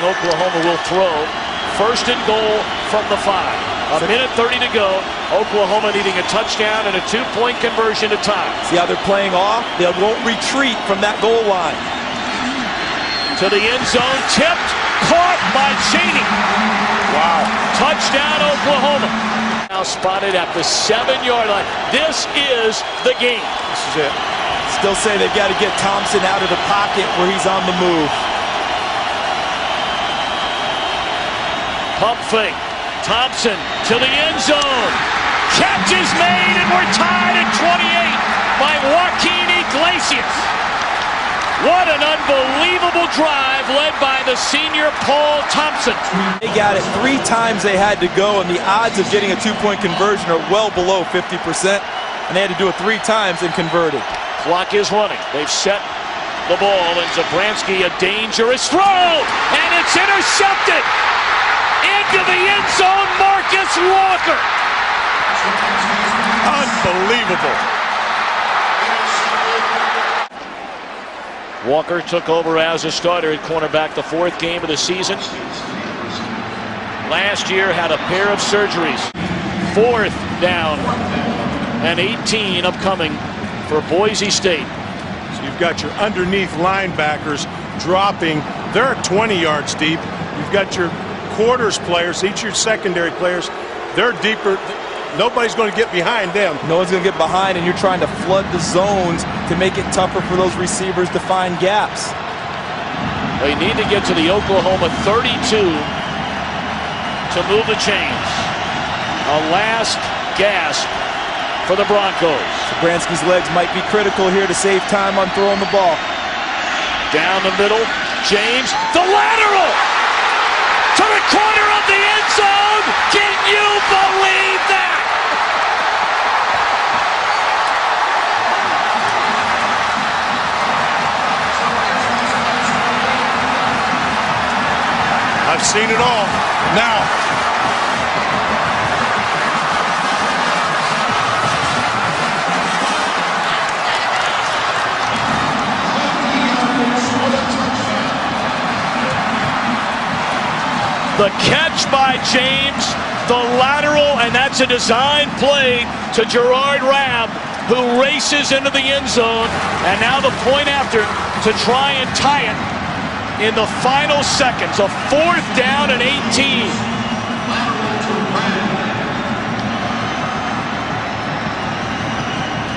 hoping Oklahoma will throw. First and goal from the five. A minute 30 to go. Oklahoma needing a touchdown and a two-point conversion to tie. See how they're playing off? They won't retreat from that goal line. To the end zone, tipped, caught by Chaney. Wow. Touchdown, Oklahoma. Now spotted at the seven-yard line. This is the game. This is it. Still say they've got to get Thompson out of the pocket where he's on the move. Pump fake. Thompson to the end zone. Catch is made, and we're tied at 28 by Juaquin Iglesias. What an unbelievable drive led by the senior Paul Thompson. They got it three times they had to go, and the odds of getting a two-point conversion are well below 50%. And they had to do it three times and converted. Clock is running. They've set the ball, and Zabransky a dangerous throw, and it's intercepted into the end zone. Marcus Walker. Unbelievable. Walker took over as a starter at cornerback the fourth game of the season. Last year had a pair of surgeries. Fourth down and 18 upcoming for Boise State. So you've got your underneath linebackers dropping. They're 20 yards deep. You've got your quarters players, each your secondary players. They're deeper. Nobody's going to get behind them. No one's going to get behind, and you're trying to flood the zones to make it tougher for those receivers to find gaps. They need to get to the Oklahoma 32 to move the chains. A last gasp for the Broncos. Zabransky's legs might be critical here to save time on throwing the ball. Down the middle, James, the lateral to the corner of the end zone. I've seen it all. Now, The catch by James, the lateral, and that's a design play to Gerard Rabb, who races into the end zone. And now the point after to try and tie it in the final seconds. A fourth down and 18.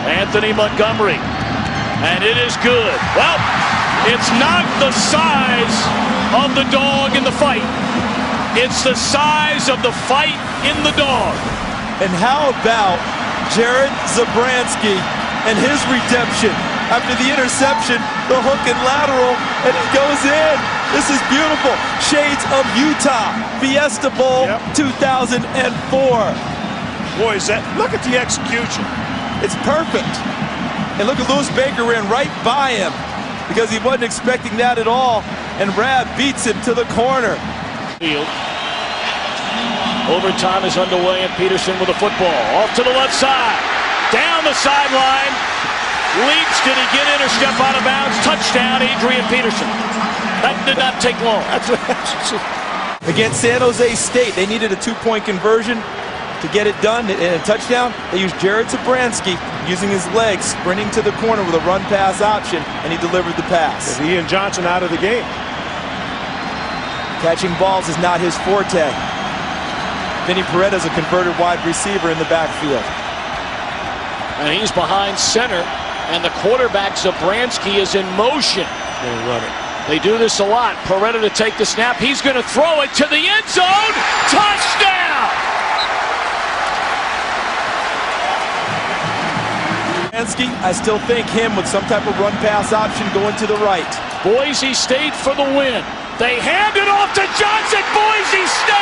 Anthony Montgomery. And it is good. Well, it's not the size of the dog in the fight. It's the size of the fight in the dog. And how about Jared Zabransky and his redemption after the interception, the hook and lateral, and it goes in. This is beautiful. Shades of Utah, Fiesta Bowl Yep. 2004. boy, is that, look at the execution. It's perfect. And look at Lewis Baker ran right by him because he wasn't expecting that at all. And Rabb beats him to the corner. Field. Overtime is underway, and Peterson with the football. Off to the left side. Down the sideline. Leaks. Did he get in or step out of bounds? Touchdown, Adrian Peterson. That did not take long. Against San Jose State, they needed a two-point conversion to get it done and a touchdown. They used Jared Zabransky using his legs, sprinting to the corner with a run-pass option, and he delivered the pass. Ian Johnson out of the game. Catching balls is not his forte. Vinny Perretta is a converted wide receiver in the backfield. And he's behind center, and the quarterback, Zabransky, is in motion. They run it. They do this a lot. Perretta to take the snap. He's going to throw it to the end zone. Touchdown! Zabransky, I still think him with some type of run-pass option going to the right. Boise State for the win. They hand it off to Johnson. Boise State